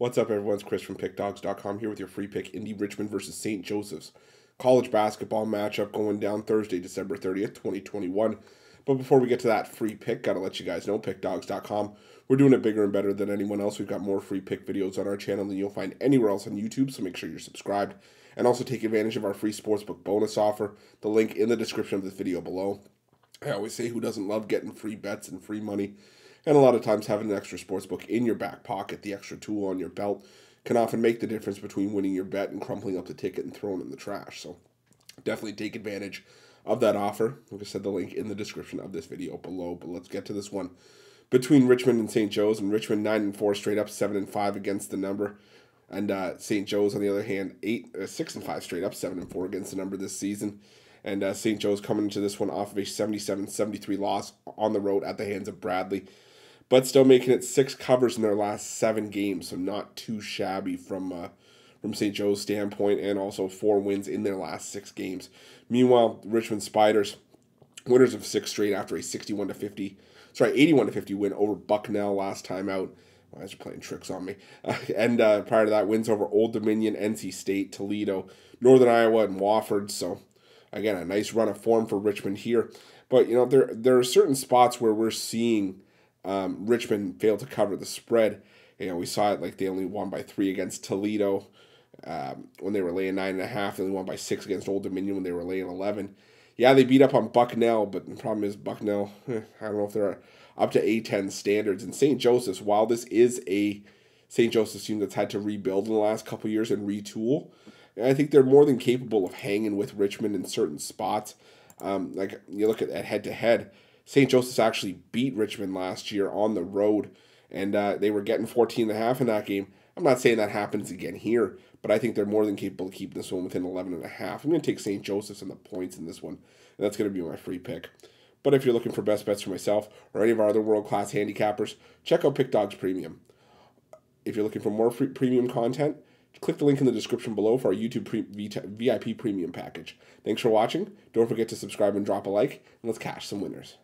What's up, everyone? It's Chris from PickDawgz.com here with your free pick Indy Richmond versus St. Joseph's college basketball matchup going down Thursday, December 30th, 2021. But before we get to that free pick, gotta let you guys know PickDawgz.com. We're doing it bigger and better than anyone else. We've got more free pick videos on our channel than you'll find anywhere else on YouTube, so make sure you're subscribed. And also take advantage of our free sportsbook bonus offer. The link in the description of this video below. I always say, who doesn't love getting free bets and free money? And a lot of times, having an extra sports book in your back pocket, the extra tool on your belt, can often make the difference between winning your bet and crumpling up the ticket and throwing it in the trash. So definitely take advantage of that offer. Like I said, the link in the description of this video below. But let's get to this one between Richmond and St. Joe's. And Richmond nine and four straight up, seven and five against the number. And uh, St. Joe's on the other hand, eight uh, six and five straight up, seven and four against the number this season. And uh, St. Joe's coming into this one off of a 77-73 loss on the road at the hands of Bradley but still making it six covers in their last seven games, so not too shabby from uh, from St. Joe's standpoint, and also four wins in their last six games. Meanwhile, Richmond Spiders, winners of six straight after a sixty-one to fifty, sorry, eighty-one to fifty win over Bucknell last time out. Why is playing tricks on me? Uh, and uh, prior to that, wins over Old Dominion, NC State, Toledo, Northern Iowa, and Wofford. So again, a nice run of form for Richmond here. But you know, there there are certain spots where we're seeing um, Richmond failed to cover the spread. You know, we saw it like they only won by three against Toledo um, when they were laying nine and a half. They only won by six against Old Dominion when they were laying eleven. Yeah, they beat up on Bucknell, but the problem is Bucknell. Eh, I don't know if they're up to A10 standards. And St. Joseph's, while this is a St. Joseph's team that's had to rebuild in the last couple years and retool, I think they're more than capable of hanging with Richmond in certain spots. Um, like you look at head to head, St. Joseph's actually beat Richmond last year on the road, and uh, they were getting 14 and a half in that game. I'm not saying that happens again here, but I think they're more than capable of keeping this one within 11 and a half. I'm going to take St. Joseph's and the points in this one, and that's going to be my free pick. But if you're looking for best bets for myself or any of our other world-class handicappers, check out Pick Dawgz Premium. If you're looking for more free premium content, click the link in the description below for our YouTube pre- VIP premium package. Thanks for watching. Don't forget to subscribe and drop a like, and let's cash some winners.